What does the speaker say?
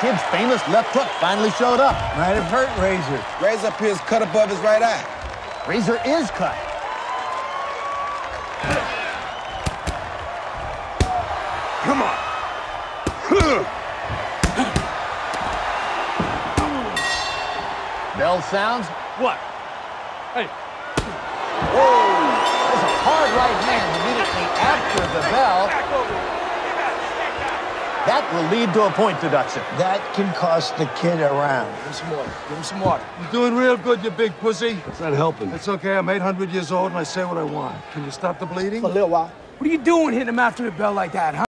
kid's famous left hook finally showed up. Might have hurt Razor. Razor appears cut above his right eye. Razor is cut. Come on. Bell sounds. What? Hey, Whoa! There's a hard right hand immediately after That will lead to a point deduction. That can cost the kid a round. give him some water. Give him some water. You're doing real good, you big pussy. It's not helping. It's okay. I'm 800 years old and I say what I want. Can you stop the bleeding? For A little while. What are you doing hitting him after the bell like that, huh?